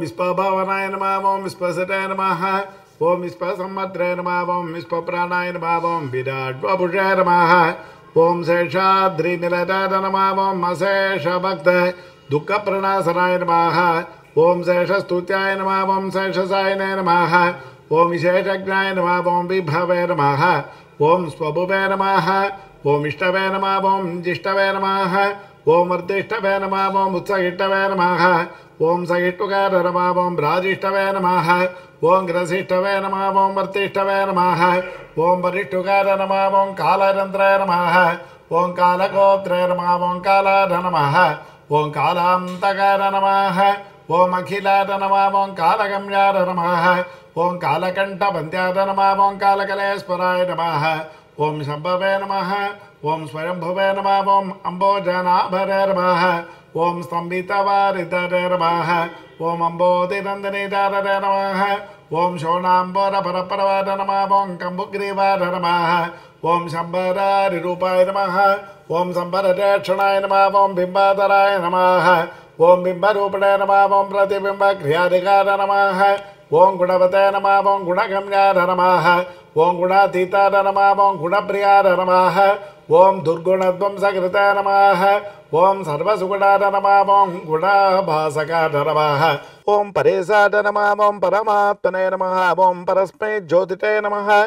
ओम विस्प भावनाय नम ओं विस्पसटाय नम ओम विस्प संभद्राय नम ओम विस्प प्राणाय नम ओम विराट्वभुषाय नम ओम शेषाद्रिनिलयाय नम ओम अशेषभक्त दुःखप्रणासनाय नम ओम शेषस्तुत्याय नम ओम शेषसायनाय नम ओम विशेषज्ञाय नम ओम विभवे नम ओम स्वभुवे नम ओम इष्टवे नम ओम जिष्टवे नम ஓம் அர்த்திஷ்டவே நமா ஓம் உத்சகிஷ்டவே நமாக ஓம் சகிஷ்டுகார நமா ஓம் ராஜிஷ்டவே நமாக ஓம் கிரசிஷ்டவே நமா ஓம் வர்த்திஷ்டவே நமாக ஓம் வரிஷ்டுகார நமா ஓம் காலரந்திர நமாக ஓம் காலகோத்ரே நமா ஓம் காலார நமாக ஓம் காலாந்தகார நமாக ஓம் அகிலார நமா காலகம்யார நமாக ஓம் காலகண்ட பந்தியார நமா காலகலேஸ்வராய நமாக ஓம் சம்பவே நமாக ॐ स्वयं नमा ओम् अम्बोजनाभ ओं ॐ कम्बुग्रीवार नमः ॐ शम्बरारिरूपाय नमः ॐ शम्बररेक्षणाय नमा ओं बिम्बाधराय नमः ॐ बिम्बरूपणय नमा ओं प्रतिबिम्बग्रियाधिकार नमः ஓம் குணவதே நமாக ஓம் குணகம்யார நமாக ஓம் குணாதீதார நமாக ஓம் குணப்பிரியார நமாக ஓம் துர்குணத்வம் சகிருத நமாக ஓம் சர்வசுகுணார நமாக ஓம் குணாபாசகார நமாக ஓம் பரேசார நமாக ஓம் பரமாத்மனே நமாக ஓம் பரஸ்மை ஜோதிடே நமாக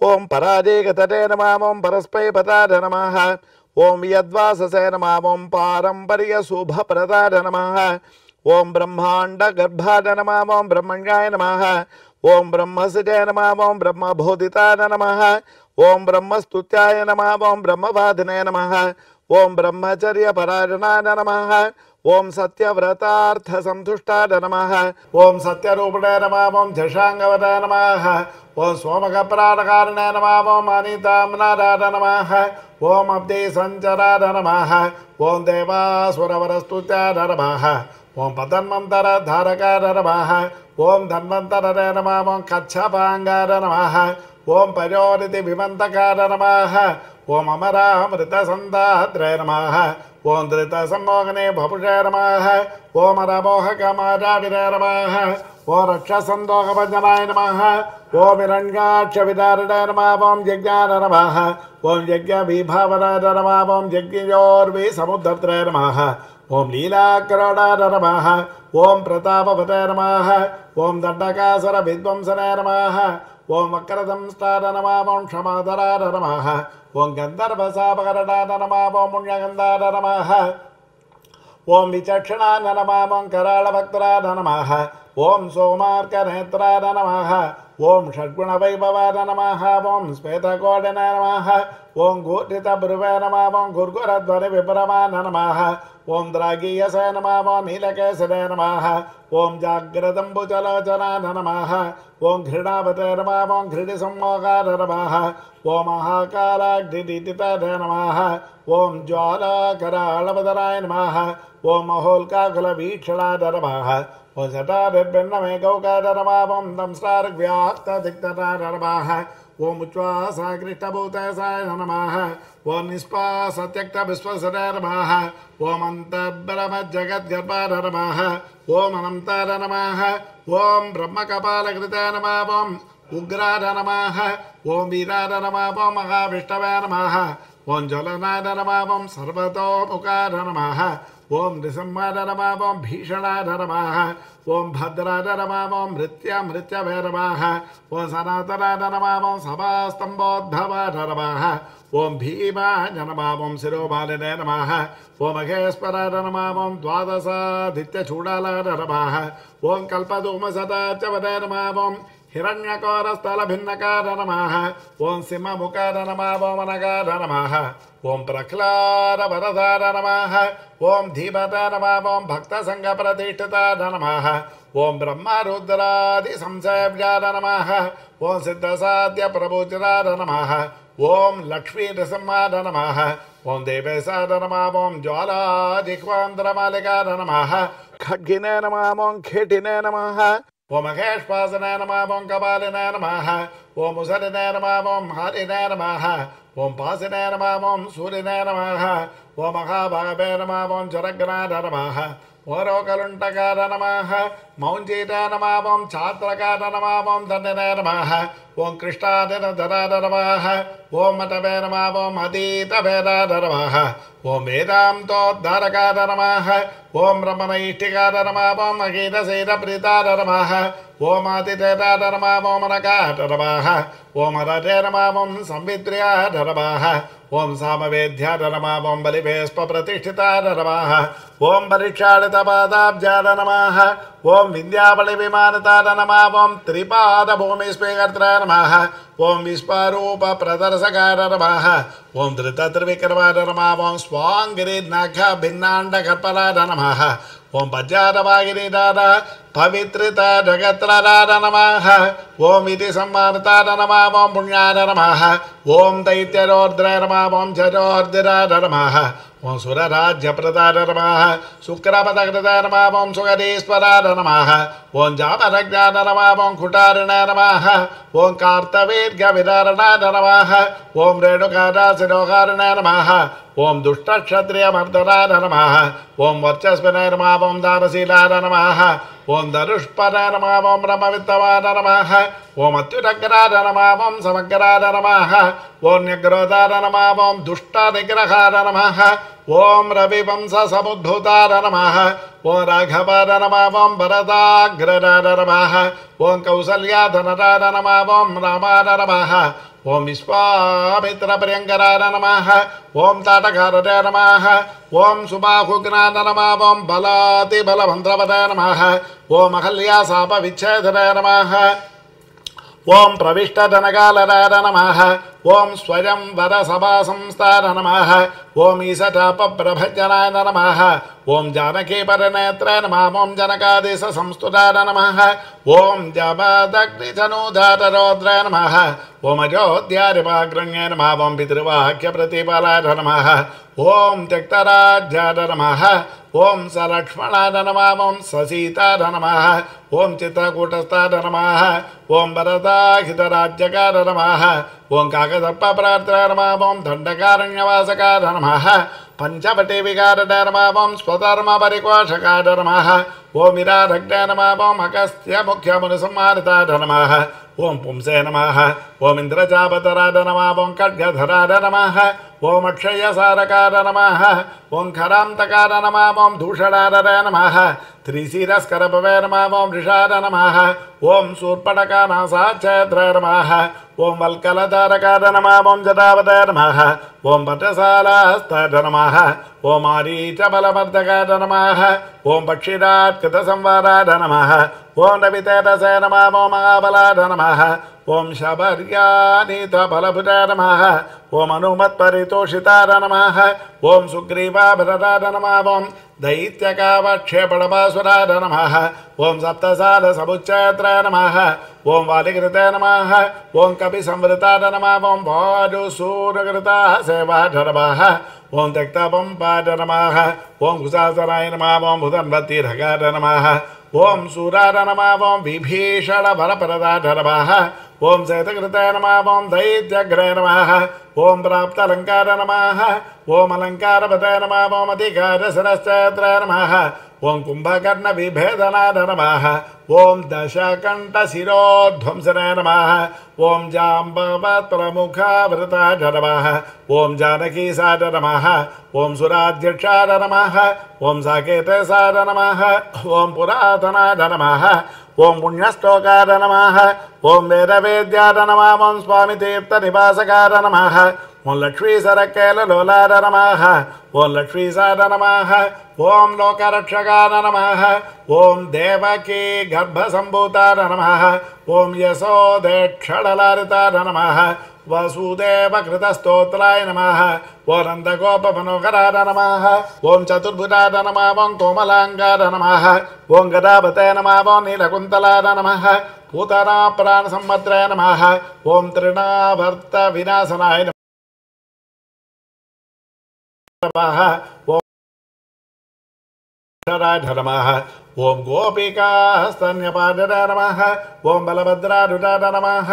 ஓம் பராதேகதே நமாக ஓம் பரஸ்மை பதார நமாக ஓம் யத்வாசசே நமாக ஓம் பாரம்பரிய சுபபிரதார நமாக ओम ब्रह्मांड गर्भाद नम ओम ब्रह्मण्याय नम ओं ब्रह्मसुजाय नम ओम ब्रह्म बोधिताय नम ओं ब्रह्मस्तुत्याय नम ओं ब्रह्मवाधिनाय नम ओम ब्रह्मचर्य परायणाय नम ओम सत्यव्रतार्थ संतुष्टाय नम ओम सत्यरूपणाय नम ओम जशांगवदाय नम ओम सोमक प्राणकारणाय नम ओम अनिताम्नाराय नम ओम अब्दे संचराय नम ओम देवासुरवरस्तुत्याय नम ओम पदमंतर धारकार नम ओं धन्वंतर नम ओं कच्छपांगार नम ओं पयोरिति विमंतकार नम, ओम अमरामृत संताद्र नम ओं धृत सम्मोहने भपुष नम, ओम रमोहकमाराविर नम ओ रक्षसंदोहभनाय नम, ओम रंगाक्ष विदारण नम ओं यज्ञान नम ओं यज्ञ विभावन नम। ओं यज्ञ समुद्रत्र ஓம் லீலாக்கரோடார நமாக ஓம் பிரதாபவத நமாக ஓம் தண்டகாசர வித்வம்சன நமாக ஓம் வக்கரதம்ஸ்தார நமாவோம் க்ஷமாதரார நமாக ஓம் கந்தர்வசாபகரடார நமாவோம் முண்யகந்தார நமாக ஓம் விசக்ஷணான நமாவோம் கராளபக்தரான நமாக ஓம் சோமார்க்கநேத்ரான நமாக ஓம் ஷட்குணவைபவான நமாக ஓம் ஸ்வேதகோடன நமாக ॐ घूर्णितभ्रुवे नमः ॐ घुर्घुरध्वनिविभ्रमान नमः ॐ द्रागीयसे नमः ॐ नीलकेशने नमः ॐ जाग्रदम्बुचलोचनान नमः ॐ घृणावते नमः ॐ घृणिसम्मोहार नमः ॐ महाकालाग्निदीतितने नमः ॐ ज्वालाकराळवदनाय नमः ॐ महोल्काकुलवीक्षणाय नमः ॐ जटाभिर्भिन्नमेकौकार नमः ॐ दंस्रार्व्यात्तदिक्तनाय नम ओम् उच्वासा कृष्णभूतयसाय नमः ओं निःस्वासत्यक्तविश्वसय नमाः ओमन्ताब्रमज्जगद्गर्पा नमः। ओम् नमः। ॐ ब्रह्मकपालकृतेनमा नमः। ॐ ओं नमः। ॐ महाविष्टवय नमः। ॐ ओं नमः। ॐ सर्वतोमुखा नमः। ॐ सर्वतोमुखार नमः। ॐ ओं नृसंहारनमा ॐ भीषणार नमः। ఓం భద్రాద నమాం ఓం మృత్యాం మృత్యభే నమాహ ఓం సనాతనాద నమాం ఓం సభాస్తంభోద్భవాద నమాహ ఓం భీమాయ నమాం ఓం శిరోబాలినే నమాహ ఓం మహేశ్వరాద నమాం ఓం ఓం కల్పదోమ సదాచవదే నమాం సింహముఖార నమః ఓం అనగార నమః ఓం ప్రహ్లాద వరదార నమః ఓం ధీమత నమః ఓం భక్త సంఘ ప్రతిష్ఠితార నమః ఓం బ్రహ్మరుద్రాది సంశయవ్యార నమః ఓం సిద్ధసాధ్య ప్రబోధిరార నమః ఓం లక్ష్మీ నృసింహాద నమ ఓం దేవేశాద నమ ఓం జ్వాలాజిహ్వాంతరమాలికాద నమ ఖడ్గినే ஓம் மகேஷ்வாசனாய நமா ஓம் கபாலினாய நமாக ஓம் உசரினாய நமா ஓம் ஹரினாய நமாக ஓம் பாசினாய நமா ஓம் சூரியனாய நமாக ஓம் மகாபாகவே நமா ஓம் ஜரக்னாத நமாக ஓரோகலுண்டகார நமாக ஓம் கிருஷ்ணாதர தராதரவாக ஓம் மதவே நமா ஓம் அதீதவேதாதரவாக ஓம் வேதாந்தோத்தாரகாதரமாக ஓம் ரமணைஷ்டிகாதரமா ஓம் அகீதசைதபிரிதாதரமாக ஓம் ஆதிதேதாதரமா ஓம் அனகாதரமாக ஓம் அரதேரமா ஓம் சம்பித்ரியாதரமாக ஓம் சாமவேத்யாதரமா ஓம் பலிபேஸ்ப பிரதிஷ்டிதாதரமாக ஓம் பரீட்சாடிதபாதாப்ஜாதனமாக ஓம் விந்தியாபலி விமானதாதனமா ஓம் திரிபாத பூமிஸ்வீகர்த்தன नमः ॐ विस्वरूपप्रदर्शकार नमः ॐ धृतत्रिविक्रमाय नमः ॐ स्वाङ्गिरिनाघभिन्नाण्डकर्पलाय नमः ॐ भज्यारवागिरिदार पवित्रित जगत्रदार नमः ॐ इति सम्मानतार नमः ॐ पुण्याय नमः ॐ दैत्यरोर्द्र नमः ॐ जरोर्दिराय नमः ॐ सुरराज्यप्रदार नमः शुक्रपदकृता नमः ॐ ओं नमः ॐ जापरज्ञान नमः ॐ कुटारिण नमः ॐ रेणुकादाशिरोणय नमः ॐ दुष्टक्षत्रियमर्दराय नमः ॐ दुष्टक्षत्रियमर्दनाय नमः ॐ वर्चस्विनय नमः ॐ दामशीलान नमः ॐ धनुष्पराय नमः ॐ रमवित्तवाय नमः ॐ अत्युरग्राय नमः नम ओं नमः ॐ न्यग्रोधाय नमः ॐ दुष्टनिग्रहाय नमः ॐ रविवंशसमुद्धुताय नम ॐ राघवाय नमः ॐ भरदाग्रराय नमः ॐ कौसल्याधनराय नमः ॐ रामाय नमः ఓం విశ్వామిత్ర ప్రియంకరాయ నమ ఓం తాటకారే నమ ఓం సుబాహుగ్నాన నమ ఓం బలాతి బలమంత్రవదయ నమ ఓం అహల్యాసాప విచ్ఛేదనాయ నమ ఓం ప్రవిష్టధనగాలరాయ నమ ओम स्वयं वर सभा संस्थान नम ओम ईशाप वरसभासंस्तार नमः ॐ ईशटापप्रभजनाय नमः ॐ जानकीपरनेत्र नमः ॐ जनकादेशसंस्तुतार नमः ॐ जपदग्निधनुधाररौद्राय नमः ॐ अयोध्यारिवाग्रण्ये नमः ॐ पितृवाक्यप्रतिपराय नमः ॐ त्यक्तराज्याय नमः ॐ सलक्ष्मणाय नमः ॐ ससीताय नम ओं चित्रकूटस्थाय नम ओं वरदाहितराज्यकार नम ओङ्काकसर्पप्रार्थधर्मावं दण्डकारण्यवासकार धर्मः पञ्चवटीविकारधर्मावं स्वधर्मपरिकोषकाधर्मः ओमिराधग्नमावं अगस्त्यमुख्यमुनिसंहारिता धर्मः ஓம் பும்சே நமாக ஓம் இந்திரஜாபதராட நமாக ஓம் கட்கதராட நமாக ஓம் அக்ஷயசாரகார நமாக ஓம் கராந்தகார நமாக ஓம் தூஷடார நமாக திரிசீரஸ்கரபவே நமாக ஓம் ரிஷார நமாக ஓம் சூர்படகாநாசாச்சேத்ர நமாக ஓம் வல்கலதாரகார நமாக ஓம் ஜதாவத நமாக ஓம் பட்டசாலாஸ்தர நமாக ஓம் ஆரீச்சபலமர்தகார நமாக ஓம் பக்ஷிராட்கதசம்வாராட நமாக ॐ रवितेजसे नमः ॐ महाबलाद नमः ॐ शबर्यानीतफलभुज नमः ॐ हनुमत्परितोषितार नमः ॐ सुग्रीवाभरता नमः ॐ दैत्यकापक्षपडभासुराद नमः ओं सप्तसाधसमुच्चैत्रय नमः ॐ वालिकृते नमः ॐ कपिसंवृतार नमः ॐ नमा ओं नमः ॐ ओं त्यक्तापम्पादनमः ॐ कुशासुराय नमः ॐ भुदम्बत्तिरगाद नमः ఓం సూరార నమావం విభీషణ బలపరదాట నమః ఓం శతకృత నమావం దైత్యగ్రయ నమః ఓం ప్రాప్తలంకార నమః ఓం అలంకారపత నమావం అధికారసరశ్చేత్ర నమః ॐ ओं कुम्भकर्णविभेदनादरमः ॐ दशकण्ठशिरोध्वंस नमः ॐ जाम्बप्रमुखावृता नमः ॐ ओं जानकीसारमः ॐ सुराध्यक्षाद नमः ओं साकेतेसारनमः ओं पुरातनाद नमः ॐ पुण्यस्तोकाद नमः ॐ वेदवेद्याद नमः ॐ स्वामितीर्थनिवासकार नमः ఓం స్వామి తీర్థ నివాసకార నమ ఓం లక్ష్మీ సరకేల లోలార నమ ఓం లక్ష్మీసార నమ ఓం లోకరక్షకార నమ ఓం దేవకీ గర్భసంభూతార నమ ఓం యశోదేక్షడలారితార నమ వసుదేవ కృతస్తోత్రాయ నమ ఓ నందగోపమనోహరార నమ ఓం చతుర్భుజార నమ ఓం కోమలాంగార నమ ఓం గదాపతే నమ ఓం నీలకుంతలార నమ पूतना प्राणसंवत्रे नमः ॐ तृणाभर्तविनाशनाय नमः नमः। ॐ गोपिकास्तन्यपादराय नमः ॐ बलभद्रारुडाय नमः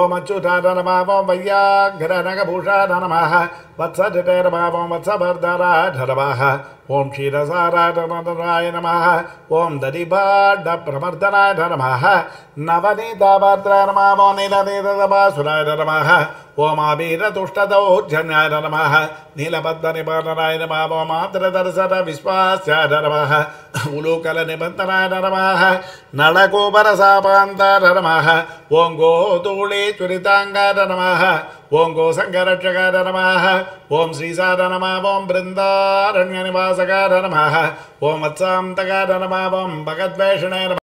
ॐ अच्युताय नमः ॐ वैयाघ्रनगभूषाय नमः वत्सजटे नमः ॐ वत्सभर्धराय नमः ॐ क्षीरसाराय नमः ॐ दधिभाण्डप्रमर्दनाय नमः नवनीतापात्राय नमः ॐ नीलनीतबासुराय नमः ॐ आबीरतुष्टदौर्जन्याय नमः नीलबद्धनिबन्धनाय नमः ॐ मातृदर्शन विश्वास्याय नमः उलूकलनिबन्धनाय பத்மநாடரமாக நளகோபரசாபாந்தாரமாக ஓங்கோ தூளே துரிதாங்காரமாக ஓங்கோ சங்கரட்சகாரமாக ஓம் ஸ்ரீசாரணமாக ஓம் பிருந்தாரண்யநிவாசகாரமாக ஓம் வத்சாந்தகாரமாக ஓம் பகத்வேஷணே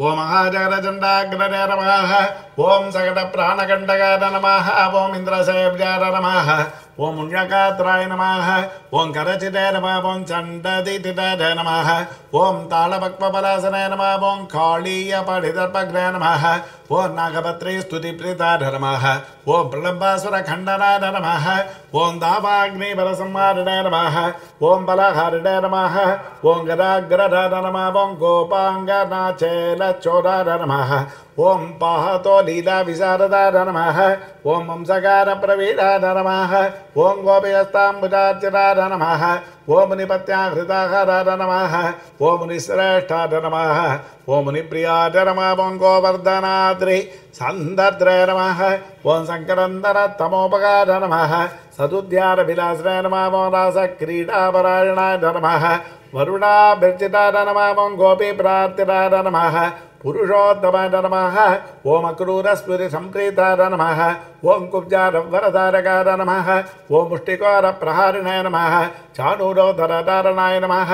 ஓம் மகாஜகரச்சண்டாகிரே நமாக ஓம் சகட பிராணகண்டகார நமாக ஓம் இந்திரசேப்ஜார நமாக ஓம் முண்யகாத்ராய நமாக ஓம் கரச்சிதே நம ஓம் சண்டதிதே நமாக ஓம் தாளபக்வபலாசனே நம ஓம் காளீய படிதர்பக்னே நமாக ஓம் நாகபத்ரே ஸ்துதி பிரிதார நமாக ஓம் பிரலம்பாசுர கண்டனார நமாக ஓம் தாபாக்னி பரசம்மாரிடே நமாக ஓம் பலஹாரிடே நமாக ஓம் கதாகிரதார நமாக ஓம் கோபாங்கநாச்சேல சோதார நமாக ओम पाहतो लीलाविशारदार नमः ॐ ओम नमः ॐ गोपयस्ताम्बुजार्चनार ओम ॐ निपत्याहृताहरार नमः ॐ निःश्रेष्ठार नमः ॐ निप्रियार नमः ॐ गोवर्धनाद्रि सन्दद्रे नमः ॐ नम नमः सदुद्यानभिलासने नमः ॐ वरुणा नमः वरुणाभिर्जितार नमः गोपी गोपीप्रार्थितार नम புருஷோத்தமான நமக ஓம் அக்ரூரஸ்புரி சம்பிரீதார நமக ஓம் குப்ஜார வரதாரகார நமக ஓம் முஷ்டிகார பிரஹாரிணாய நமக சானூரோதரதாரணாய நமக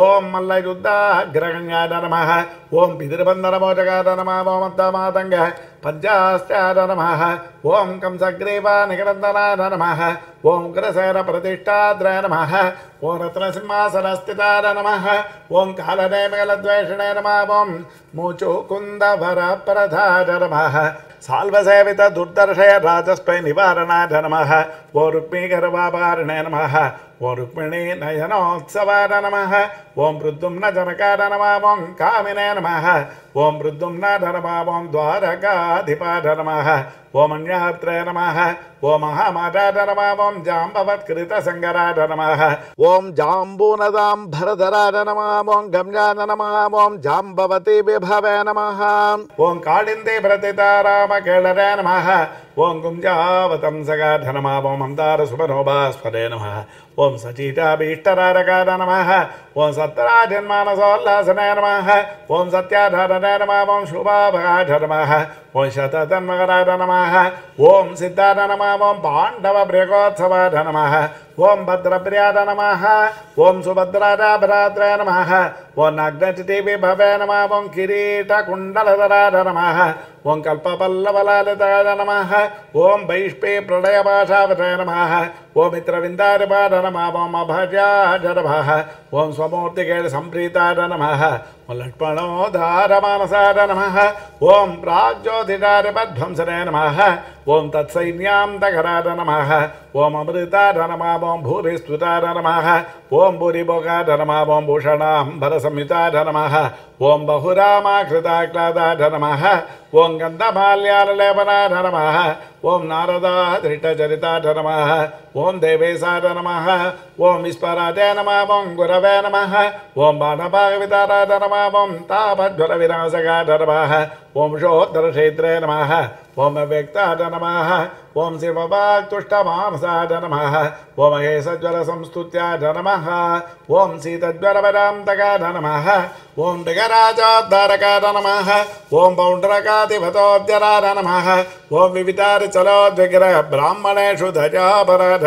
ஓம் மல்லயுத்தாகிரகண்யாய நமக ஓம் பிதிருபந்தரமோஜகார நம ஓமத்த மாதங்க பஞ்சாஸ்தார நமக ஓம் கம்சக்ரீவா நிகரந்தனாய நமக ஓம் உக்ரசேன பிரதிஷ்டாத்ர நமக ஓம் ரத்னசிம்மாசனஸ்திதார நமக ஓம் காலநேமகலத்வேஷணே நம ஓம் మూచోకుందవరప్రధారమః సాల్వసేవిత దుర్దర్శయ రాజస్పై నివారణాయ నమః ఓ రుక్మీగర్వాపారిణే నమః ఓ రుక్మిణీ నయనోత్సవాయ నమః ఓం మృద్యుమ్న జనకాయ నమామం కామినే నమః ఓం మృద్యుమ్న నరమామం ద్వారకాధిపాయ నమః ओमण्यहत्र नमः ओम महामाटाट नम ओं जाम्बवत्कृतसङ्गराट नमः ॐ जाम्बूनदां भरधराट नमः ॐ गम्यान नमः ॐ जाम्बवति विभवे नमः ॐ काडिन्दे भ्रतितारामकेळरे नमः ॐ गुञ्जावतंसगाठ नमः ॐ मन्दारसुमनोभास्वरे नमः ॐ सचीटाभीष्टरारकाद नमः ॐ सत्तराजन्मानसोल्लासने नमः ॐ सत्याधारणे नमः ॐ शुभाभगाठ नमः ॐ शततन्मकराय नमः। ॐ ओं सिद्धार्थनम ॐ पाण्डवमृगोत्सवाद नमः। ஓம் பத்ரபிரியாத நமாக ஓம் சுபத்ராஜாபராத்ரே நமாக ஓம் அக்னச்சிதீபி பவே நமா ஓம் கிரீட குண்டலதராஜ நமாக ஓம் கல்பபல்லவலாலிதாய நமாக ஓம் வைஷ்பே பிரளயபாஷாவதே நமாக ஓம் மித்ரவிந்தாரிபாட நமா ஓம் அபஜாஜ நமாக ஓம் ஸ்வமூர்த்திகேள் சம்பிரீதாஜ நமாக ஓம் லட்சுமணோதாரமானசாஜ நமாக ஓம் பிராஜ்யோதிடாரிபத்வம்சனே நமாக ஓம் தத் சைன்யாம் தகரார நமக ஓம் அமிர்தார நமாம் ஓம் பூரிஸ்துதார நமக ஓம் பூரிபோகார நமாம் ஓம் பூஷணாம் பரசம்யுதார நமக ஓம் பகுராமா கிருதாக்லாதார நமக ஓம் கந்தமால்யாரலேபனார நமக ஓம் நாரதா திருட்டச்சரிதார நமக ओम देवेशाद नम ओम विस्पराधे नम ओम गुरवे नम ओम बाणभागविताराध नम ओम तापुर विनाशगा नम ओं शोधर नम ओम व्यक्ता नम ओं शिवभाग्तुष्टमसाद नम ओम महेशज्वर संस्तुत नम ओं सीतज्वरवरा नम ओं दिगराजोद्धारका नम ओं पौंड्रकाधिपतराध नम ओं विविताचलोद्विग्रह ब्राह्मणेशु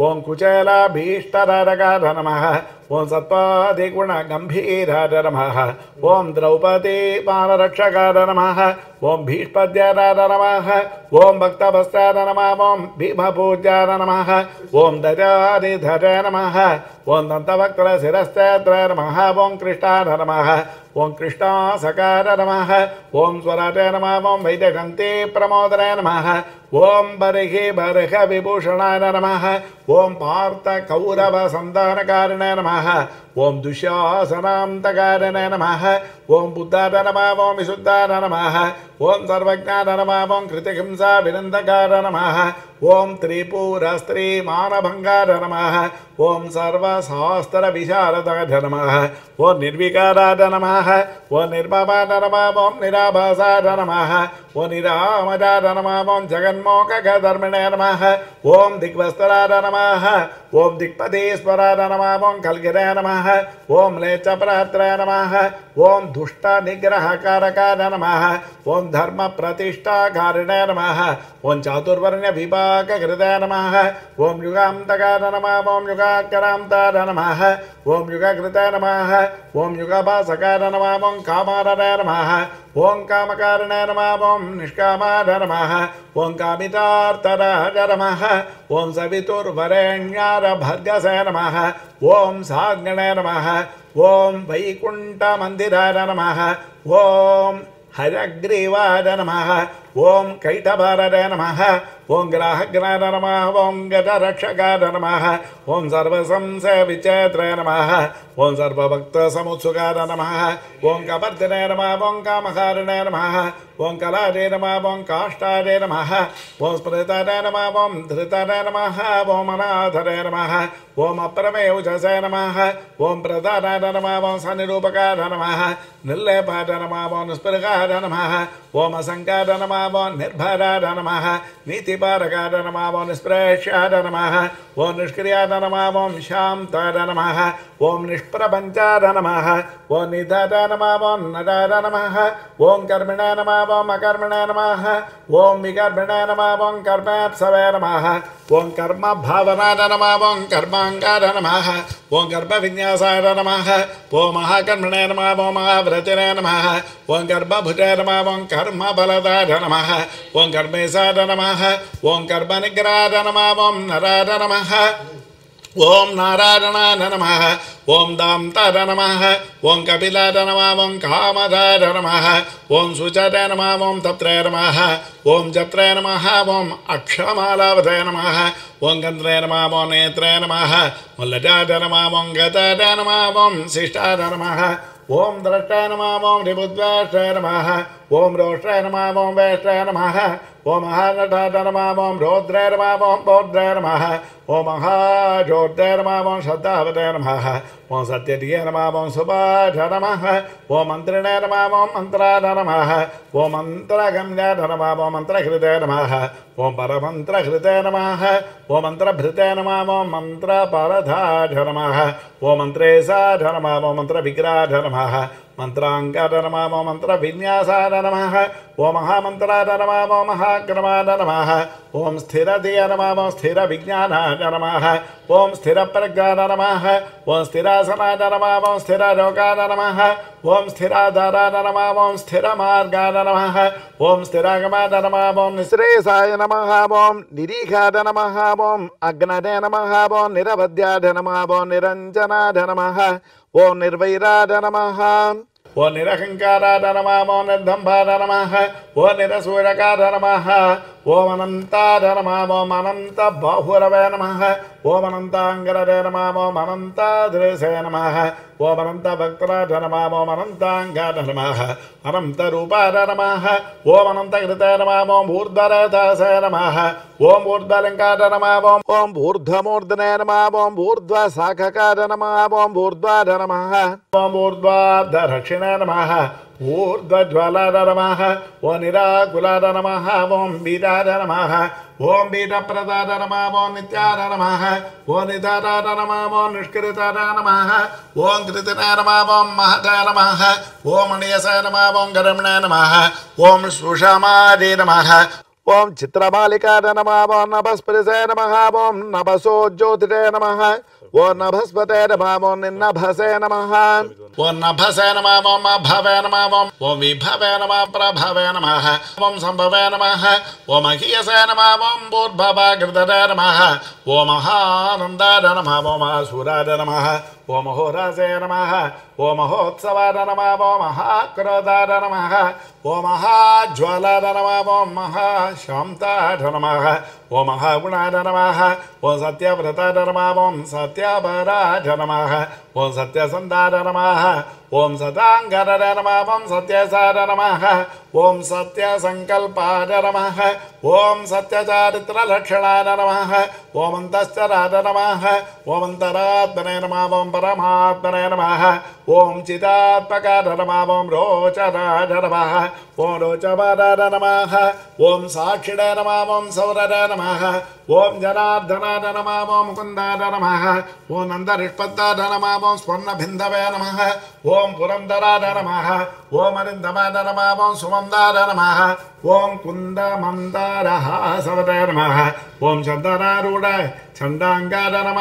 ॐ कुचेलभीष्टरकाद नमः ॐ सत्पादिगुणगम्भीराद नमः ॐ द्रौपदीपानरक्षकाद नमः ॐ भीष्पद्यादनम ॐ भक्तभस्त्राद नमः ॐ भीमपूज्याद नमः ॐ दजानिधर नमः ॐ दन्तवक्तुलशिरस्तेय नमः ॐ कृष्णार नमः ॐ कृष्णासकार नमः ॐ स्वराजय नमः। ॐ वैद्यकन्ते वैद्यकन्तेप्रमोदय नमः। ஓம் பரகே பரக விபூஷணாய நம ஓம் பார்த்த கௌரவ சந்தானகாரண நம ஓம் துஷாசனாந்தகார நமः ஓம் புத்தார நம ஓம் விசுத்தார நமः ஓம் சர்வஜான நம ஓம் கிருத்திகிம்சா வினந்தகார நமः ஓம் திரிபூரஸ்திரீ மானபங்கார நமः ஓம் சர்வசாஸ்திர விசாரதார நமः ஓம் நிர்விகாரார நமः ஓம் நிர்மபார நம ஓம் நிராபாசார நமः ஓம் நிராமஜார நம ஓம் ஜெகன்மோகதர்மிணே நமः ஓம் திக்வஸ்தரார நமः ओम दिक्पदेश्वराय नम ओं खलगिराय ओं ओम लेचपरात्राय नम ओं दुष्ट निग्रहकारकाय नम ओम धर्म प्रतिष्ठाकारिणाय नम ओं चातुर्वर्ण्य विभागकृताय नम ओं युगान्तकाय नम ओं युगाकरान्ताय नम ओं युगकृताय नम ओं युगभासकाय नम ओं कामारणाय नम ओं कामकारिणय नमः ॐ निष्कामाद नमः ओं कामितार्तराज नमः ॐ सवितुर्वरेण्यारभद्रसे नमः ॐ सागणय नमः ॐ वैकुण्ठमन्दिराय नमः ॐ हरग्रीवाय नमः ॐ कैटभारय नमः ॐ ग्राहग्र नमः ॐ गतरक्षकाद नमः ॐ सर्वसंचेत्रे नमः ॐ सर्वभक्तसमुत्सुकाद नमः ॐ कपर्दिने नमः ॐ कामकारिणय नमः ॐ कलादे नमः ॐ काष्ठादे नमः नमः ॐ धृतदे नमः ॐ उजसे नमः ॐ अप्रमेयुजसे नमः ॐ सन्निरूपका नमः निल्लेपादनमा वों स्पृगादनम ओम नमः ॐ निर्भराद नमः नीति द नमः वो निष्प्रेषाद नमः ॐ निष्क्रिया न नमां शान्ताद नमः ओं निष्प्रपंचा नम ओं निधा नम ओं नडार नम ओं कर्मिण नम ओं अकर्मिण नम ओं विकर्मिण नम ओं कर्माप्सवे नम ओं कर्म भावनाय नमः ॐ कर्माङ्गार नमः नम गर्भविन्यासाय नमः ॐ महाकर्मिणाय नमः नम महाव्रतिनाय नमः नम ओं कर्म ॐ नम ओं कर्मेश नम ओं कर्म कर्मनिग्रहाय नम ओं नराय नम ॐ नारायणाय नमः ॐ दान्तार नमः ॐ कपिलाय नमः ॐ कामदाय नमः ॐ शुचाय नमः ॐ तत्रे नमः ॐ जत्रे नमः ॐ अक्षमालाव नमः ॐ गन्ध्राय नमः ॐ नेत्रे नमः मल्लजाय नमः ॐ गताय नमः ॐ शिष्टाय नमः ॐ द्रष्टाय नमः ॐ रिबुद्वष्ट्रय नमः ॐ रोष्ट्रे नमः ॐ वेष्टय नमः ॐ महानटाय नमः ॐ रोद्रै नमः ॐ बोद्रे नमः ॐ महाजोद्रै नमः ॐ श्रद्धावतै नमः ॐ सत्यधिय नमः ॐ सुभाष नमः ॐ वो नमः ॐ मन्त्राय नमः ॐ मन्त्रकृते नमः ॐ परमन्त्रकृते नमः ॐ परमन्त्रकृतय नमः ॐ मन्त्रभृतय नमः ॐ मन्त्रपरधाय नमः ॐ मन्त्रे सा नमः ॐ मो मन्त्रविग्राधनम मन्त्राङ्गादनमामो मन्त्रविन्यासाद नमः ॐ महामन्त्राद नमामो महाक्रमाद नमः ॐ स्थिरधिय नमामो स्थिरविज्ञानाद नमः ॐ स्थिरप्रज्ञान नमः ॐ स्थिरासनाद नमामो स्थिररोगाद नमः ॐ स्थिराधाराद नमामो स्थिरमार्गाद नमः ॐ स्थिरागमाद नमामो निःश्रेयसाय नमः। ॐ निरीघाद नमः ॐ अग्नदे नमः ॐ निरवध्याद नमः ॐ निरञ्जनाद नमः ஓ நிர்வைராஜ நமஹா ஓ நிரகங்காராத நமாம் ஓ நிர்தம்பாத நமாக ஓ நிரசூரகாத நமாக ஓம் அனந்தாத நமாம் ஓம் அனந்த பாஹுரவே நமக ஓம் அனந்தாங்கரதே நமாம் ஓம் அனந்தாதிரசே நமக. ஓம் அனந்த பக்தராஜ நமாம் ஓம் அனந்தாங்கான நமாக அனந்த ரூபார நமாக ஓம் அனந்த கிருத நமாம் ஓம் ஊர்தரதாச நமாக ஓம் ஊர்தலங்கார நமாம் ஓம் ஓம் ஊர்தமூர்தனே நமாம் ஓம் ஊர்த்வ சாககார நமாம் ஓம் ஊர்த்வார நமாக ஓம் ஊர்த்வாத ரட்சிணே நமாக ఊర్ధ్వజ్వలాద నమ ఓ నిరాకులాద నమ ఓం బీదాద నమ ఓం బీద ప్రదాద నమ ఓం నిత్యాద నమ ఓ నిదాదాద నమ ఓం నిష్కృతాద నమ ఓం కృతిన నమ ఓం మహద నమ ఓం మణియస నమ ఓం గరమణ నమ ఓం సుషమాదే నమ ఓం చిత్రమాలికాద నమ ఓం నభస్పృశ నమ ఓం నభసో జ్యోతిరే నమ ఓం నభస్పతే నమ ఓం నిన్నభసే నమ ఓం నభసే నమ ఓం అభవే నమ ఓం ఓం విభవే నమ ప్రభవే నమ ఓం సంభవే నమ ఓం అఖియసే నమ ఓం భూర్భవగృతరే నమ ఓం మహానందాయ నమ ఓం ఆసురాయ నమ ओम होरसे नम ओम होत्सवाद नम ओम हाक्रोधार नम ओम ज्वलाद नम ओम शान्ताढ नम ओम गुणाढ नम ओम सत्यव्रताढ नम ओम सत्यपराढ नम ओम सत्यसन्धाढ नम ओम सदाङ्गरढ नम ओम सत्यसार नम ओम सत्यसङ्कल्पाढ नम ओम सत्यचारित्रलक्षणाय नम ओमन्तश्चराढ नम ओमन्तरात्मने नम ओं నమ ఓం పరమాత్మనే నమ ఓం చిదాత్మకాయ నమ ఓం రోచరాయ నమ ఓం రోచవరాయ నమ ఓం సాక్షిడే నమ ఓం సౌరర నమ ఓం జనార్దనాయ నమ ఓం ముకుందాయ నమ ఓం నందరిష్పత్తాయ నమ ఓం స్వర్ణభిందవే నమ ఓం పురంధరాయ నమ ఓం అరిందమాయ నమ ఓం సుమందాయ నమ ఓం కుందమందారహాసవతే నమ चण्डाङ्गाय नम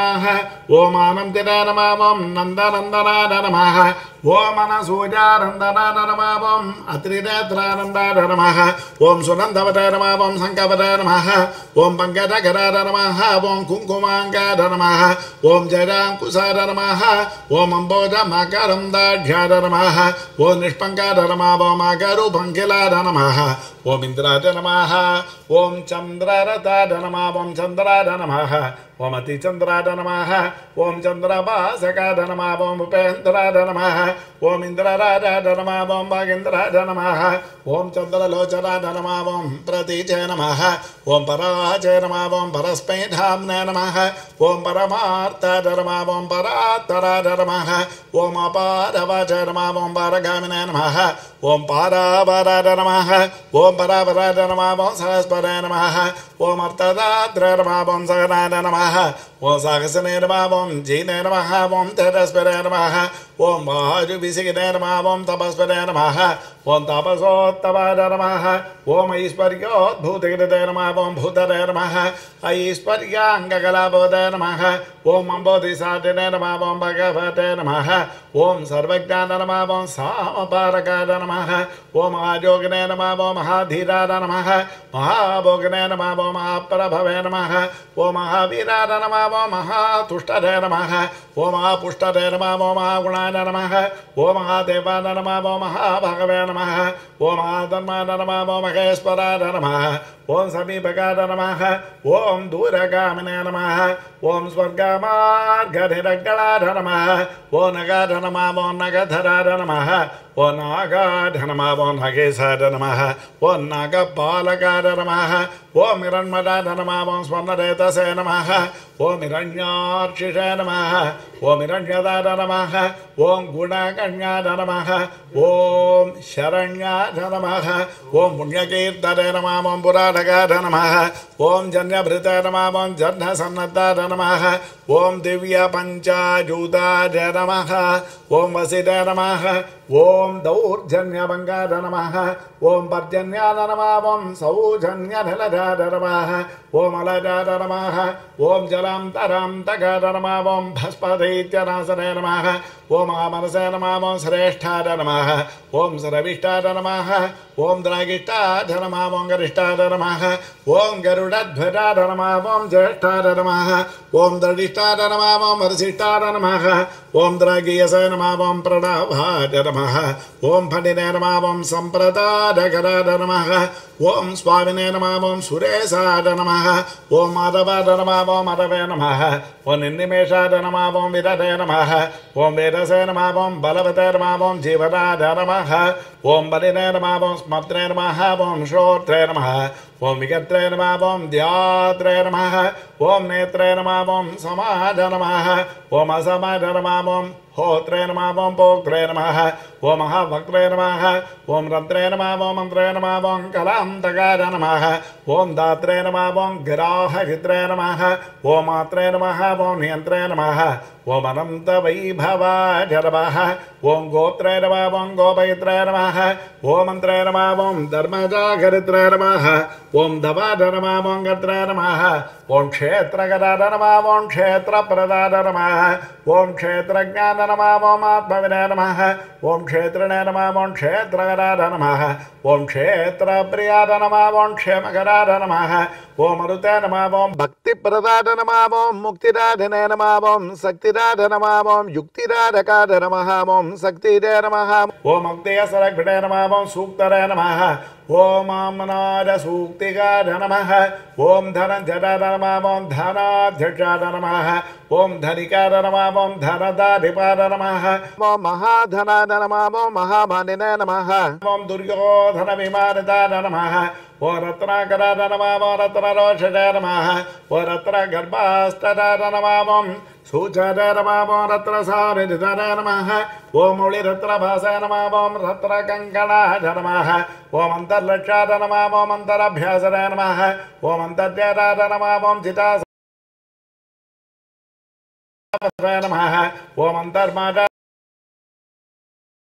ओम आनन्दिराय नमः नंद नन्दनन्दनाय ओम ॐ नम ओम ॐ नम नमः नम ओम नमः नम ओम नमः ॐ पङ्कजगराय नमः ॐ कुङ्कुमाङ्गाय नमः ॐ जयाङ्कुशाय नमः ॐ अम्बोजमकरं दाढ्याय नमः ॐ निष्पङ्काय नमः ॐ अकरुपङ्किलाय नम ओमति चंद्रा नम ओम चंद्रभाषकाड नम ओम उपेन्द्राड नम ओम इंद्रराडाड नम ओम भागेन्द्राड नम ओं चंद्रलोचनाड नम ओम प्रतीचे नम ओम पराचे नम ओम परस्मै धाम्ने नम ओम परमार्थाड नम ओम परात्तराड नम ओम अपारवाच नम ओम परगामिने नम ॐ पादावराड नम ॐ परावराड नमः ॐ सहस्पराय नमः ॐ अर्थदाद्र नमः ॐ सगनाय नमः ॐ सहसने नमः ॐ जीने नमः ॐ तेजस्पराय नमः ओम वायुविसिगिने नमः ओं तपस्वे नमः ओं तपसोत्तमाय नमः ओम ऐश्वर्योद्भूतगिरिते नमः ॐ भूतरे नमः ऐश्वर्याङ्गकलाभवते नमः ओम अम्बोधिसाटिने नमः ॐ भगवते नमः ओं सर्वज्ञान नमः ॐ सामपारकाय नमः ओम महायोगिने नमः ॐ महाधीराय नमः महाभोगिने नमः ॐ महाप्रभवे नमः ओम महावीराय नमः ॐ महातुष्टरे नमः ओ महापुष्टते नम ओ महागुणाय नम ओ महादेवाय नम ओ महाभगवे नम ओ महाधर्मा नम ओ महेश्वराय नम ओम समीपकाद नम ओं दूरगामिने नम ओं स्वर्गमागधिगार नम ओ नगाध नम ओ नगधरार नम ओ नागाध ओ नगेशाध नम ओ नागपालकाद नमः ॐ नम नमामो स्वर्णरेतसे नम ॐ हिरण्यार्चिषे नम ॐ हिरण्यदाध नम ओं गुणगण्याध नम ओं शरण्याध नम ओं पुण्यकीर्तने नम ओं पुराण कर्णकर्णकाद नमः ॐ जन्यभृत नमः ॐ जन्यसन्नद्दाद दिव्य ॐ नम नमः ॐ वसिद नमः ॐ दौर्जन्यभङ्गाद नम ॐ पर्जन्याद नमः ॐ सौजन्यनिलदाद नमः ॐ अलदाद नमः ॐ जलां तरां तगाद नमः ॐ भस्पदैत्यनासने नमः ॐ आमनसे नमः ॐ श्रेष्ठाद नमः ॐ श्रविष्ठाद नमः ஓம் திராகிஷ்டாதரமாம் ஓம் கரிஷ்டாதரமாக ஓம் கருடத்வஜாதரமாம் ஓம் ஜேஷ்டாதரமாக ஓம் திரடிஷ்டாதரமாம் ஓம் வரிசிஷ்டாதரமாக ஓம் திராகியசனமாம் ஓம் பிரணவாதரமாக ஓம் பண்டினேரமாம் ஓம் சம்பிரதாதகராதரமாக ஓம் சுவாமினே நமாம் ஓம் சுரேசாத நமாக ஓம் மாதவாத நமாம் ஓம் மதவே நமாக ஓம் நின்னிமேஷாத நமாம் ஓம் விரதே நமாக ஓம் வேதசே நமாம் ஓம் பலவதே நமாம் ஓம் ஜீவதாத நமாக ॐ बलिने नमा वों स्मत्रे नमः ओं श्रोत्रे नमः ॐ विगत्रे नमा वों ध्यात्रे नमः ॐ नेत्रे नमा समाज नमः ॐ असमाज नमा वों होत्रे नमा वों पोत्रे नमः ॐ महाभक्त्रे नमः ॐ रन्त्रे नमः ॐ मन्त्रे नमः ॐ कलान्तकाय नमः ॐ दात्रे नमः ॐ गिराहहित्रे नमः ॐ मात्रे नमः ॐ नियन्त्रे नमः ॐ अनन्तवैभवाय नमः ॐ गोत्रे नमः ॐ गोपयित्रे नमः ॐ मन्त्रे नमः ॐ धर्मजागरित्रे नमः ॐ धवाद नमः ॐ गत्रे नमः ॐ क्षेत्रगदाद नमः ॐ क्षेत्रप्रदाद नमः ॐ क्षेत्रज्ञान नमः ॐ आत्मविनय नमः ॐ क्षेत्रिणे नमः ॐ क्षेत्रगदाद नमः ॐ क्षेत्रप्रियाद नमः ॐ क्षेमकराद नमः ॐ मरुते नमः ॐ भक्तिप्रदाद नमः ॐ मुक्तिदाधने नमः ॐ शक्तिदाध नमः ॐ युक्तिदाधकाद नमः ॐ शक्तिदे नमः ॐ मुक्तियसरघ्टे नमः ॐ सूक्तरे नमः ॐ आम्नाद सूक्तिकाद नमः ॐ धनञ्जदाद नमः ॐ धनाध्यक्षाद नमः ॐ धनिकाद नमः ॐ धनदाधिपाद नमः ॐ महाधनाद नमः ॐ महामानिने नमः ॐ दुर्योधनविमानिदाद नमः ॐ रत्नाकराद नमः ॐ रत्नरोषजाय नमः ॐ रत्नगर्भास्तदाद नमः ॐ सूचदाय नमः ॐ रत्नसारिदाय नमः ॐ मुळिरत्नभासाय नमः ॐ रत्नकङ्कणाय नमः ॐ अन्तर्लक्षाद नमः ॐ अन्तरभ्यासराय नमः ॐ अन्तर्जयाद नमः ॐ चिता नमः ॐ अन्तर्मादा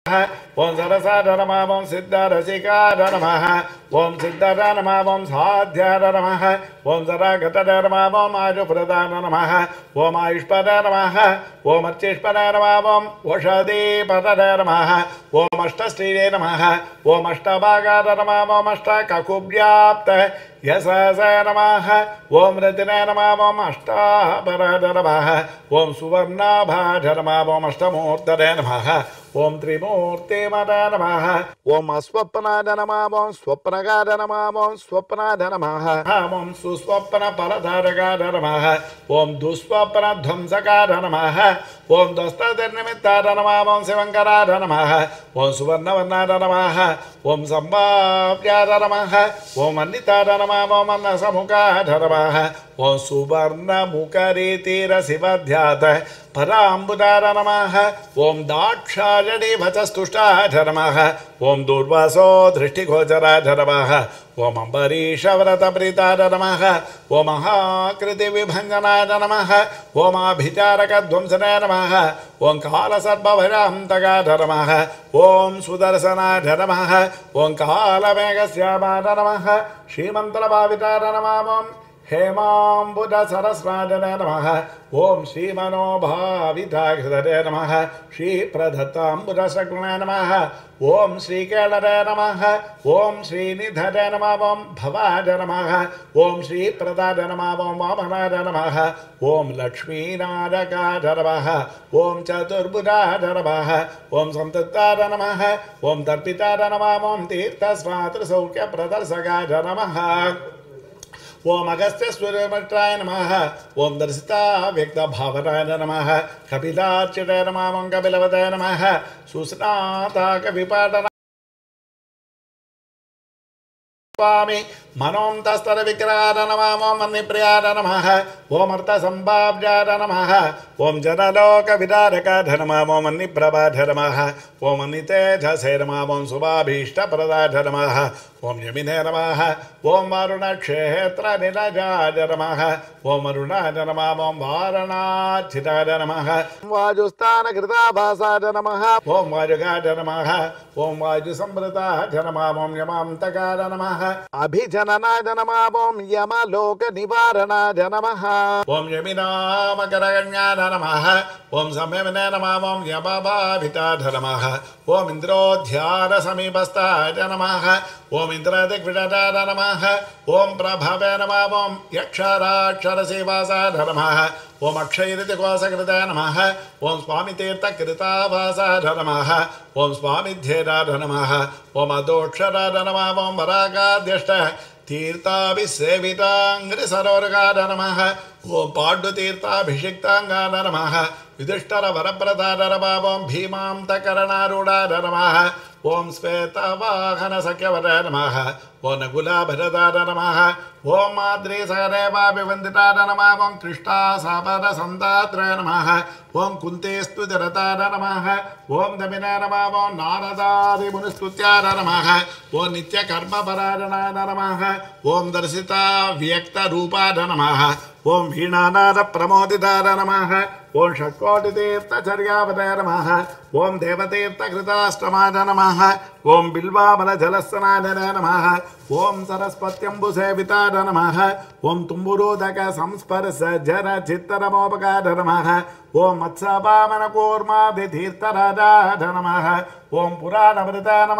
ॐ सरसाद नमः ॐ सिद्धरसिकाद नमः ॐ सिद्धर नमः ॐ साध्याद नमः ॐ सरागतद नमः ॐ आयुप्रदान नमः ॐ आयुष्पद नमः ॐ अर्चिष्पद नमः ॐ ओषधीपद नमः ॐ अष्टश्रीरे नमः ॐ अष्टभागाद नमः ॐ अष्टककुव्याप्त यशस नमः ॐ रतिने नमः ॐ अष्टापरद नम ॐ सुवर्णाभाज नमः ॐ अष्टमूर्तदे नमः ఓం త్రిమూర్తి మద నమ ఓం అస్వప్నాద నమామోం స్వప్నగాద నమామోం స్వప్నాద నమ ఓం సుస్వప్న ఫలధారగాద నమ ఓం దుస్వప్న ధ్వంసగాద నమ ఓం దస్తనిమిత్తాద నమామోం శివంకరాద నమ ఓం సువర్ణవర్ణాద నమ ఓం సంభావ్యాద నమ ఓం అన్నితాద నమామోం అన్న సముఖాధ నమ ॐ सुवर्णमुखरीतिरशिवध्यात पराम्बुदार नमः ॐ दाक्षायणी भचस्तुष्टाय नमः ॐ दुर्वासो दृष्टिगोचराय नमः ॐ अम्बरीषव्रतप्रीताय नमः ॐ महाकृतिविभञ्जनाय नमः। ॐ अभिचारकध्वंसनाय नमः ॐ कालसर्पभयान्तकाय नमः ॐ सुदर्शनाय नमः ं कालमेघश्यामाय नमः। श्रीमन्त्रभाविताय नमः ॐ हेमाम्बुजसरस्राजने नमः ॐ श्रीमनोभाविताघृतरे नमः श्रीप्रदत्ताम्बुजशकुणे नमः ॐ श्रीकेळरे नमः ॐ श्रीनिधरे नमः ॐ भवाय नमः ॐ श्रीप्रदाय नमः ॐ वामनाय नमः ॐ लक्ष्मीनारकाय नमः ॐ चतुर्भुजाय नमः ॐ सन्तताय नमः ॐ तर्पिताय नमः ॐ तीर्थस्वातृसौख्यप्रदर्शकाय नमः ओम अगस्त्य सूर्यमट्राय नमः ओम दर्शिता व्यक्त भावनाय नमः कपिलार्चिताय नमः कपिलवताय नमः सुस्नाता कविपाटन स्वामी मनोन्तस्तर विग्रहाय नमः ओम मन्निप्रियाय नमः ओम अर्थसम्भाव्याय नमः ओम जनलोकविदारकाय नमः ओम मन्निप्रभाय नमः ओम मन्नितेजसे नमः ओम शुभाभीष्टप्रदाय नमः ओम यमिने नमः ओम वरुणक्षेत्रनिलजाय नमः ओम अरुणाय नमः ओम वारणाचिताय नमः वायुस्थानकृताभासाय नमः ओम वायुगाय नमः ओम वायुसंवृताय नमः ओम यमान्तकाय नमः अभिजननाय नमः ओम यमलोकनिवारणाय नमः ओम यमिनामकरगण्याय नमः ओम संयमिने नमः ओम यमभाविताय नमः ओम इन्द्रोध्यानसमीपस्थाय नमः ओम इन्द्रदिग्विजयाय नमः ओम प्रभवे नमः ओम यक्षराक्षरसेवासाय नमः ओम अक्षयरितिकोसकृताय नमः ओम स्वामितीर्थकृताभासाय नमः ओम स्वामिध्येराय नमः ओम अदोक्षराय नमः ओम वरागाद्यष्ट तीर्थाभिसेविताङ्घ्रिसरोर्गाय नमः ఓం పాండుతీర్థాభిషిక్తాంగా నరమ యుధిష్ఠర వరప్రదారరపావం భీమాంతకరణారుడా నరమ ఓం శ్వేతవాహన సఖ్యవర నమ ఓ నగులాభరదార నమ ఓం మాద్రీ సరేవాభివందితార నమ ఓం కృష్ణాసపర సందాత్ర నమ ఓం కుంతేస్తు జరతార నమ ఓం దమిన నమ ఓం నారదాదిమునిస్తుత్యార నమ ఓం నిత్యకర్మపరారణ నమ ఓం దర్శిత వ్యక్తరూపార నమ ओम वीणानाद प्रमोदितार नमः। ॐ षट्कोटितीर्थचर्यावतय नमः ॐ देवतीर्थकृताष्टमाय नमः ॐ बिल्वाबलजलस्सनादने नमः ॐ सरस्वत्यम्बुसेविताय नमः ॐ तुम्बुरोदकसंस्पर्शजरचित्तरमोपकार नम ओं मत्सपामनकूर्मादितीर्थराजाय नम ओं पुराणमृता नम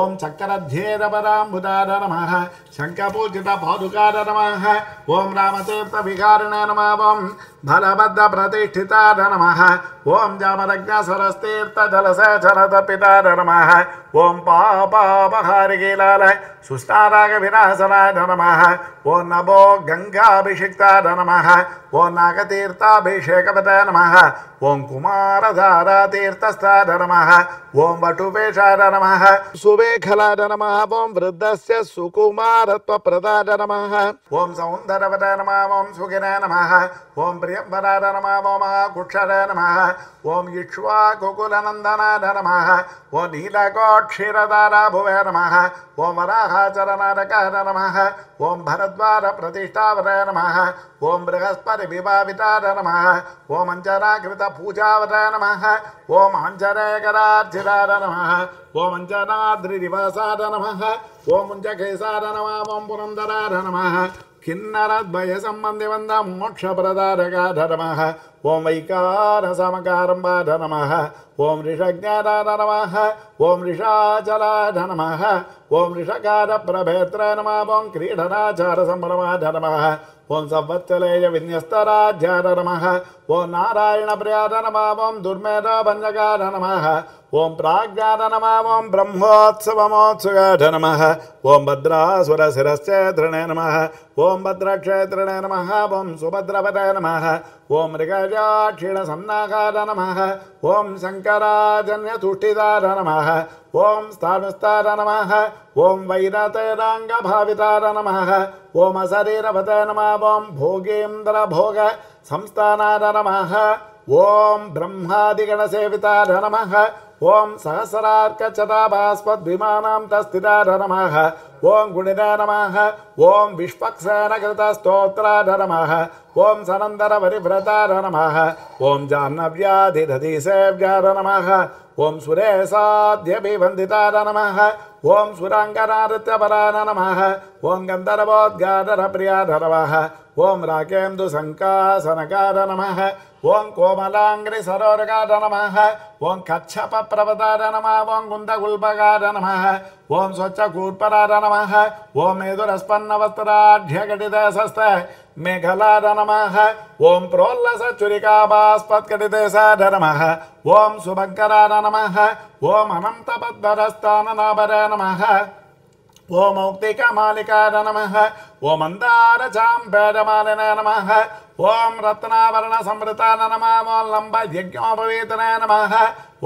ॐ चक्रध्येरपराम्बुदार नम शङ्खपूजितपादुकार नमः ॐ रामतीर्थविकारिणे नमः ॐ बलबद्धप्रति प्रतिष्ठितार नमः ॐ जामरज्ञासरस्तीर्थजलसचरतपितार नमः ॐ पापापहारिकीलाय सुष्टारागविनाशनाय नमः ॐ नभो गङ्गाभिषिक्ताय नमः ॐ नागतीर्थाभिषेकपताय नमः ॐ कुमारधारातीर्थस्थाय नमः ओं वटुपेशाय नम। सुखला नम। ओं वृद्ध वृद्धस्य सुकुमारत्वप्रदाय नम। ओं सौन्दरवदाय नम। ओं सुखिनाय नम। ओं प्रियम्बराय नम। ओम कुक्षराय नम। ओं इक्ष्वाकुकुलनन्दनाय नम। ओ नीलकोक्षीरदारा भुवे नम। ॐ वराहाचरनारकः नमः ॐ भरद्वारप्रतिष्ठावराय नमः ॐ बृहस्पतिविभावितार नमः ॐ अञ्जनाकृतपूजावराय नमः ॐ अञ्जनयकरार्चितार नमः ॐ अञ्जनाद्रिनिवासार नमः ॐ मुञ्जकेशार नमः ॐ पुरन्दरार नमः కిన్నరద్వయ సంబంధివంద మోక్షప్రదారకాధ నమ ఓం వైకారసమకారంబాధ నమ ఓం రిషజ్ఞానాధ నమ ఓం రిషాచలాధ నమ ఓం రిషకార ప్రభేత్ర నమ ఓం క్రీడనాచార సంభ్రమాధ నమ ఓం సంవత్సలేయ విన్యస్తరాధ్యాధ నమ ఓం నారాయణ ప్రియాధ నమ ఓం దుర్మేధ భంజకాధ నమ ఓం ప్రాజ్ఞాన నమ ఓం బ్రహ్మోత్సవమోత్సుగాఢ నమ. ఓం భద్రాసుర శిరశ్చేత్రణే నమ. ఓం భద్రక్షేత్రణే నమ. ఓం సుభద్రపదే నమ. ఓం మృగజాక్షిణ సన్నాకార నమ. ఓం శంకరాజన్య తుష్టిదార నమ. ఓం స్థానుస్తార నమ. ఓం వైరతైరాంగభావితార నమ. ఓం అశరీరభత నమ. ఓం భోగేంద్ర భోగ సంస్థానార నమ. ఓం బ్రహ్మాదిగణసేవితార నమ. ॐ सहस्रार्कचताभास्मद्विमानां स्थिता नमः ॐ गुणिता नमः ॐ विष्पक्सेन कृतस्तोत्राद नमः ॐ सनन्दरवरिव्रता नमः ॐ जाम्नव्याधिदधिसेव्याद नमः ॐ सुरेद्यभिवन्दितार नमः ఓం సురాంగనానృత్యపరాన నమ ఓం గంధర్వోద్గాధర ప్రియాధ నమ ఓం రాకేందు సంకాసనకార నమ ఓం కోమలాంగ్రి సరోరకార నమ ఓం కచ్చప ప్రవతార నమ ఓం గుందగుల్పకార నమ ఓం స్వచ్ఛ కూర్పరార నమ ఓం మేధురస్పన్న వస్త్రాఢ్యఘటిత సస్త మేఘలార నమ ఓం ప్రోల్లస చురికాభాస్పత్కటిదేశాధ నమ ఓం సుభంకరార నమ ஓம் அனந்தபத்வரஸ்தான நாபர நமக ஓம் மௌக்திகமாலிகார நமக ஓம் அந்தாரஜாம் பேடமாலின நமக ஓம் ரத்னாவரண சம்ருதான நம ஓம் லம்ப யஜ்ஞோபவீதன நமக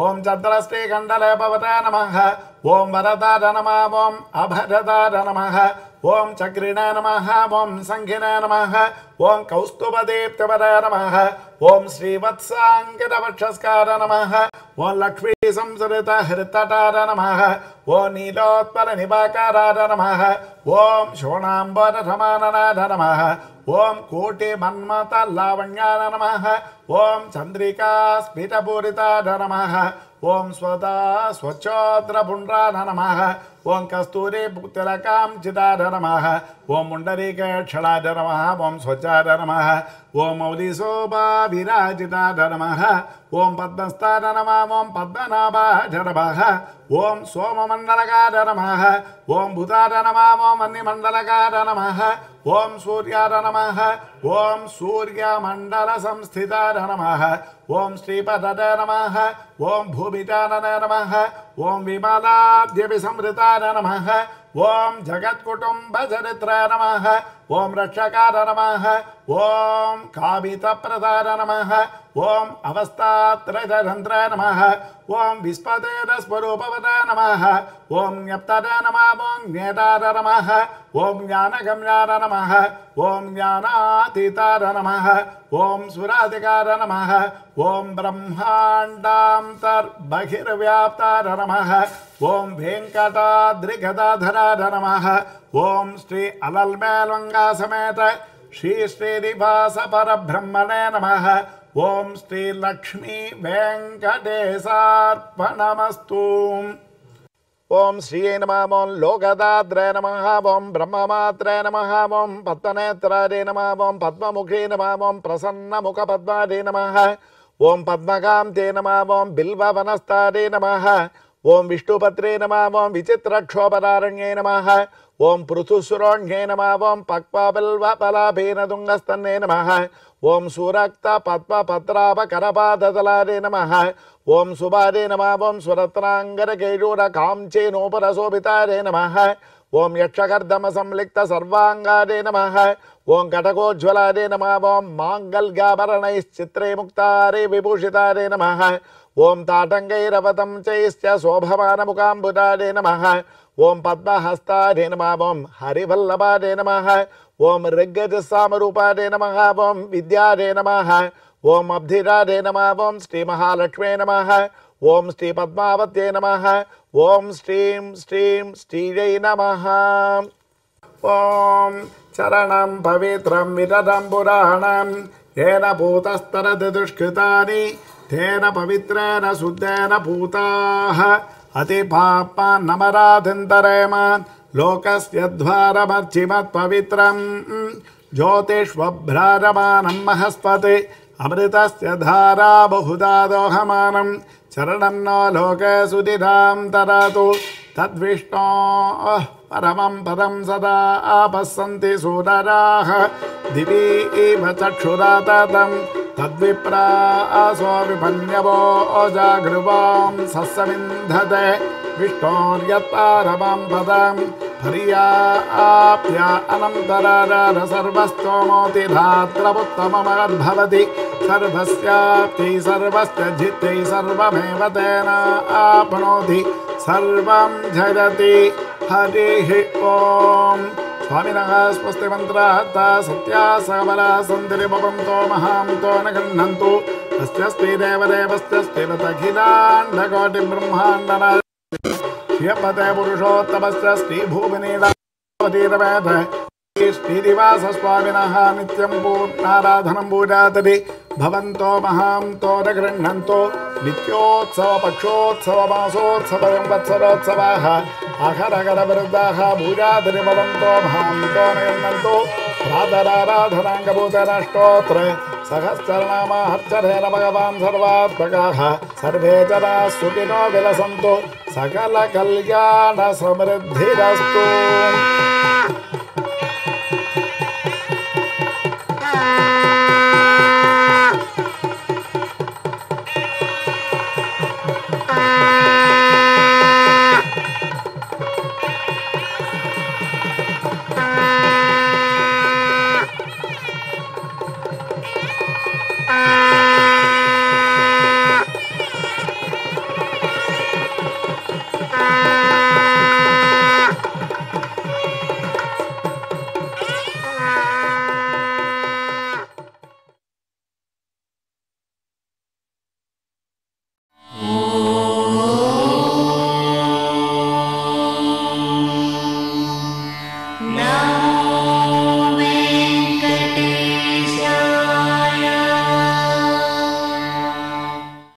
ஓம் சந்திரஸ்ரீ கண்டலேபவர நமக ஓம் வரதார நம ஓம் அபரதார நமக ॐ चक्रिण नमः ॐ सङ्घिन नमः ॐ कौस्तुभदीप्तमरय नमः ॐ श्रीवत्साङ्गक्षस्कार नमः ॐ लक्ष्मी संसृत हृतटार नमः ॐ नीलोत्पलनिवाकाराय नमः ॐ शोणाम्बरमाननादनमः ओं नमः ॐ चन्द्रिकास्मिदपूरितामः ॐ स्वदा स्वच्छोद्रभुण्ड्राय नमः ఓం కస్తూరి తిలకాం చిదార నమ ఓం ముండరీకేక్షళాఢ నమ ఓం స్వచ్ఛాఢ నమ ఓం మౌలిశోభా విరాజితాఢ నమ ఓం పద్మస్థాన నమ ఓం పద్మనాభాఢ నమ ఓం సోమమండలకార నమ ఓం భూతార నమ ఓం అన్నిమండలకార నమ ఓం సూర్యార నమ ఓం సూర్యమండల సంస్థితార నమ ఓం శ్రీపదర నమ ఓం భూమితానన నమ ॐ विमानाद्यपि संवृताय नमः। ॐ जगत्कुटुम्बचरित्र नमः। ॐ रक्षकार नमः। ॐ कावितप्रदानमः ॐ अवस्थात्रयन्त्र नमः। ॐ विस्पतेरस्वरूपवता नमः ॐ ञप्तरे नमः ॐ ज्ञेतार नमः ओं ज्ञानगम्यार नमः ओं ज्ञानातीतार नमः ॐ सुराधिकार नमः ॐ ब्रह्माण्डान्तर्बहिर्व्याप्तार नमः ॐ वेङ्कटाद्रिगदाधरार नमः ॐ श्री अलल्मेलङ्गासमेत श्री श्रीनिवासपरब्रह्मणे नमः ఓం శ్రీ లక్ష్మీ వెంకటేశార్పణమస్తు ఓం శ్రీయే నమ ఓం లోకదాద్రే నమ ఓం బ్రహ్మమాత్రే నమ ఓం పద్మనేత్రారే నమ ఓం పద్మముఖే నమ ఓం ప్రసన్నముఖ పద్మారే నమ ఓం పద్మకాంతే నమ ఓం బిల్వవనస్తారే నమ ఓం విష్ణుపత్రే నమ ఓం విచిత్రక్షోపదారణ్యే నమ ఓం పృథుసురోణ్యే నమ ఓం పక్వబిల్వపలాభేన దుంగస్తన్నే నమ ఓం సురక్త పద్మ పత్రాప కరపాదలారే నమ. ఓం సుభారే నమ. ఓం సురత్నాంగర కేయూర కాంచేనోపరశోభితారే నమ. ఓం యక్షకర్దమ సంలిక్త సర్వాంగారే నమ. ఓం కటకోజ్వలారే నమ. ఓం మాంగల్గాభరణైశ్చిత్రే ముక్తారే విభూషితారే నమ. ఓం తాటంగైరవతం చైశ్చ శోభమానముకాంబుదారే నమ. ఓం పద్మహస్తారే నమ. ఓం హరివల్లభారే నమ. ॐ ऋग्गजसामरूपादे नमः ॐ विद्यादे नमः ॐ श्रीमहालक्ष्म्यै नमः ॐ श्रीमहालक्ष्मे नमः ॐ पद्मावत्यै नमः ॐ श्रीं श्रीं श्रीयै नमः ॐ चरणं पवित्रं विरदं पुराणं येन पूतस्तरति दुष्कृतानि तेन पवित्रेण शुद्धेन भूताः अतिपा न लोकस्य द्वारमर्चिमत्पवित्रं ज्योतिष्वभ्रारमानं महस्तत् अमृतस्य धारा बहुधा दोहमानं चरणं न लोके सुदितां तरतु। तद्विष्णोः परमं पदं सदा आपस्सन्ति सूरराः दिवि एव चक्षुराततं तद्विप्रा असो अजागृवां। अजाघृवां सस्सविन्धते विष्णोर्यत्पारमं पदं। हरिया आप्या अनन्तररसर्वस्तोमोतिधात्रमुत्तममद्भवति सर्वस्याप्ति, सर्वस्य जित्यै सर्वमेव तेन आप्नोति। सर्वं झरति। हरिः ॐ स्वामिनः स्वस्ति मन्त्राः सत्या सबला सन्धिरि भवन्तो, महान्तो, न गृह्णन्तु। तस्यस्ति देवदेवस्यस्तिरतखिलाण्डकोटिब्रह्माण्डन श्रियपते पुरुषोत्तमस्य श्रीभूमिनीलावतीरवेद श्रीनिवासस्वामिनः नित्यं पूर्णाराधनं पूजातरि भवन्तो, महान्तो, न गृह्णन्तो। नित्योत्सवपक्षोत्सवमासोत्सवं वत्सरोत्सवाः अखरकरवृद्धाः भुजाधरिपदन्तो भान्तो निगन्तो भ्रातराराधनाङ्गभूतराष्टोत्र भगवान् सर्वात्मकाः सर्वे सुखिनो विलसन्तु सकलकल्याणसमृद्धिरस्तु।